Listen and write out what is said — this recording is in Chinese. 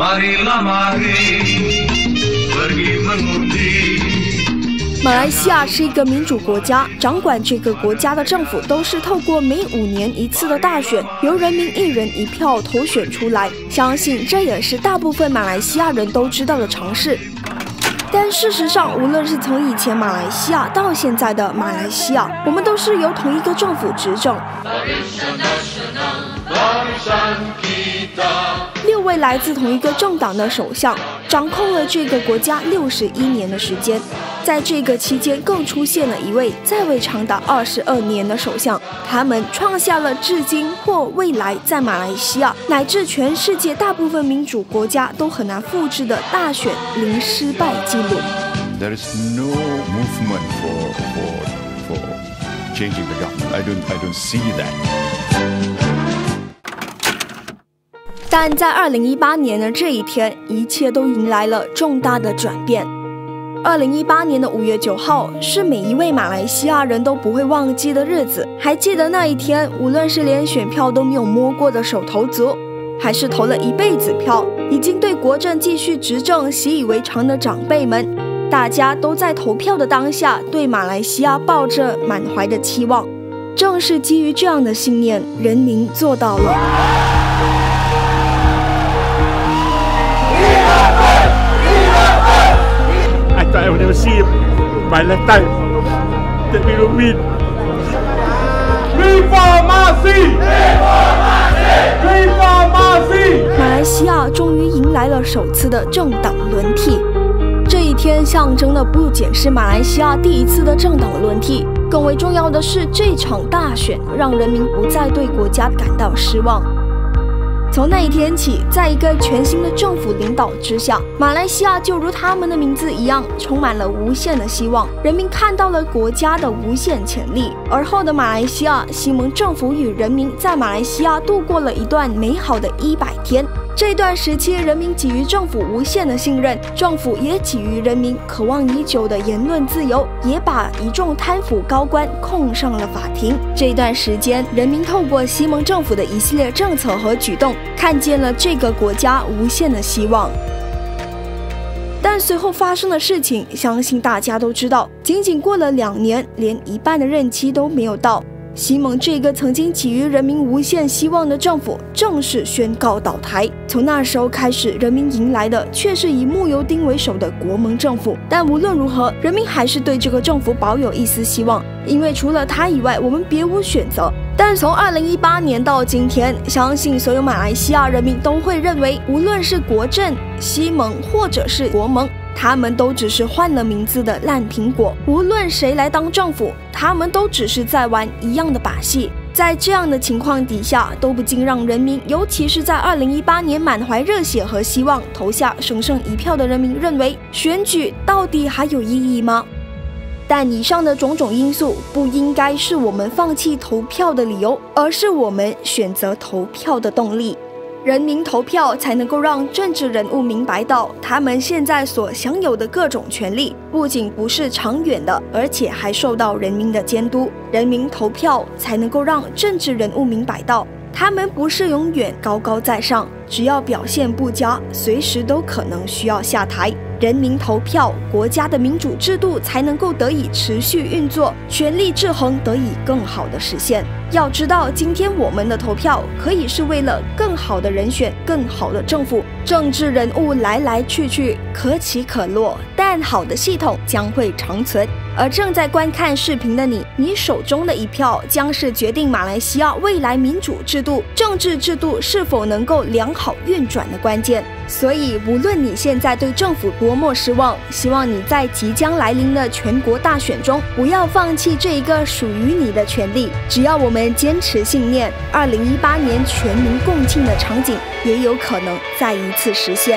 马来西亚是一个民主国家，掌管这个国家的政府都是透过每五年一次的大选，由人民一人一票投选出来。相信这也是大部分马来西亚人都知道的常识。但事实上，无论是从以前马来西亚到现在的马来西亚，我们都是由同一个政府执政。六位来自同一个政党的首相掌控了这个国家六十一年的时间，在这个期间更出现了一位在位长达二十二年的首相，他们创下了至今或未来在马来西亚乃至全世界大部分民主国家都很难复制的大选零失败记录。但在二零一八年的这一天，一切都迎来了重大的转变。二零一八年的五月九号是每一位马来西亚人都不会忘记的日子。还记得那一天，无论是连选票都没有摸过的手头族，还是投了一辈子票、已经对国政继续执政习以为常的长辈们，大家都在投票的当下对马来西亚抱着满怀的期望。正是基于这样的信念，人民做到了。My lifetime that we will win. Reformasi! Reformasi! 马来西亚终于迎来了首次的政党轮替，这一天象征的不仅是马来西亚第一次的政党轮替，更为重要的是这场大选让人民不再对国家感到失望。从那一天起，在一个全新的政府领导之下，马来西亚就如他们的名字一样，充满了无限的希望。人民看到了国家的无限潜力。而后的马来西亚，西蒙政府与人民在马来西亚度过了一段美好的一百天。这段时期，人民给予政府无限的信任，政府也给予人民渴望已久的言论自由，也把一众贪腐高官控上了法庭。这段时间，人民透过西蒙政府的一系列政策和举动，看见了这个国家无限的希望。但随后发生的事情，相信大家都知道。仅仅过了两年，连一半的任期都没有到。西蒙这个曾经给予人民无限希望的政府正式宣告倒台。从那时候开始，人民迎来的却是以穆尤丁为首的国盟政府。但无论如何，人民还是对这个政府保有一丝希望，因为除了他以外，我们别无选择。但从二零一八年到今天，相信所有马来西亚人民都会认为，无论是国政、西盟或者是国盟。他们都只是换了名字的烂苹果，无论谁来当政府，他们都只是在玩一样的把戏。在这样的情况底下，都不禁让人民，尤其是在二零一八年满怀热血和希望投下神圣一票的人民，认为选举到底还有意义吗？但以上的种种因素不应该是我们放弃投票的理由，而是我们选择投票的动力。人民投票才能够让政治人物明白到，他们现在所享有的各种权利，不仅不是长远的，而且还受到人民的监督。人民投票才能够让政治人物明白到，他们不是永远高高在上，只要表现不佳，随时都可能需要下台。人民投票，国家的民主制度才能够得以持续运作，权力制衡得以更好的实现。要知道，今天我们的投票可以是为了更好的人选、更好的政府。政治人物来来去去，可起可落，但好的系统将会长存。而正在观看视频的你，你手中的一票将是决定马来西亚未来民主制度、政治制度是否能够良好运转的关键。所以，无论你现在对政府多么失望，希望你在即将来临的全国大选中不要放弃这一个属于你的权利。只要我们坚持信念，二零一八年全民共庆的场景也有可能再一次实现。